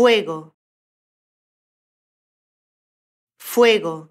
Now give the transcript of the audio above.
fuego, fuego.